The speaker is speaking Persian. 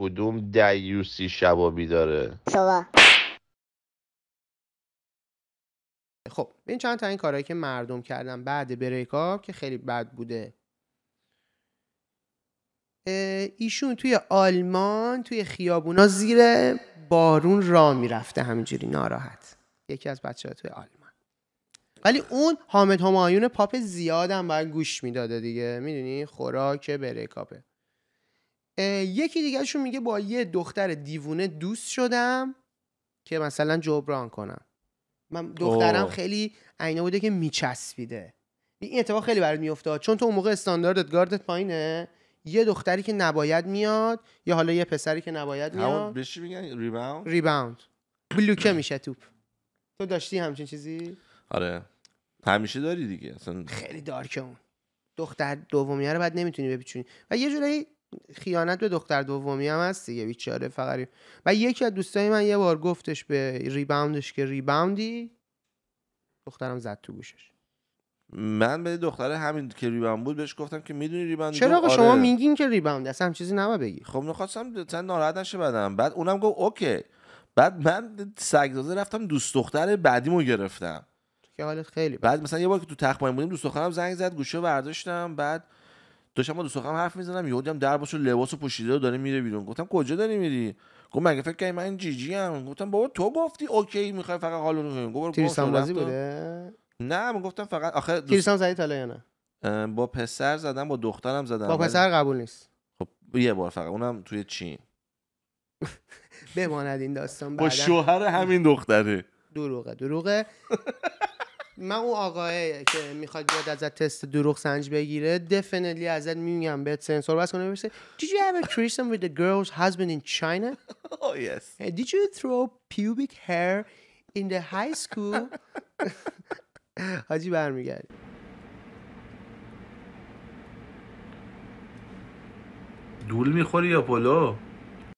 کدوم دیوسی شبابی داره؟ صبح خب این چند تا این کارهایی که مردم کردن بعد بریکاپ که خیلی بد بوده. ایشون توی آلمان توی خیابونا زیر بارون را می‌رفته همینجوری ناراحت. یکی از بچه ها توی آلمان. ولی اون حامد همایون پاپ زیادم باید گوش می‌داده دیگه. می‌دونی؟ خوراک بریکاپه یکی دیگهشون میگه با یه دختر دیوونه دوست شدم که مثلا جبران کنم. من دخترم اوه. خیلی عینه بوده که میچسبیده. این اتفاق خیلی برات میفته چون تو اون موقع استانداردت گاردت پایینه. یه دختری که نباید میاد یا حالا یه پسری که نباید میاد. بهش میگن؟ ریباوند ریباوند بلوکه میشه توپ. تو داشتی همچین چیزی؟ آره. همیشه داری دیگه. اصلا خیلی دارکه اون. دختر دومیه رو بعد نمی‌تونی بپیچونی. و یه جورایی خیانت به دختر دومی هم هست دیگه بیچاره فقط و یکی از دوستای من یه بار گفتش به ریباوندش که ریباوندی دخترم زد تو گوشش. من به دختر همین که ریباوند بود بهش گفتم که می‌دونی ریباوند چرا گفت؟ شما آره. میگین که ریباوند اصلا هم چیزی نباید بگی. خب می‌خواستم چند ناراحت نشه بدم. بعد اونم گفت اوکی. بعد من سگزازه رفتم دوست دختر بعدیمو گرفتم. تو که حالت خیلی. بعد مثلا یه بار که تو تخت بودیم دوست دخترم زنگ زد گوشه برداشتم. بعد داشتم با دوست دخترم حرف می‌زنم یهو دیدم در باشه لباسو پوشیده و داره میره بیرون. گفتم کجا داری میری؟ گفت مگه فکر کنی من جیجی ام گفتم بابا تو گفتی اوکی می‌خوای فقط حالو رو کنی گفت برو تریسان گم شو. بازی. بوده؟ نه من گفتم فقط آخه دوست... تریسان زدی حالا یا نه؟ با پسر زدم با دخترم زدم با پسر قبول نیست. خب یه بار فقط اونم توی چین. بماند این داستان با شوهر همین دختره. دروغه دروغه. من اون آقاه که می‌خواد بیاد ازت تست دروغ سنج بگیره دفنتلی ازت میگم بهت سنسور بس کنه بپرسه Did you have a threesome with the girl's husband in China? oh yes Did you throw pubic hair in the high school? حاجی برمیگردی دول می‌خوری یا پلو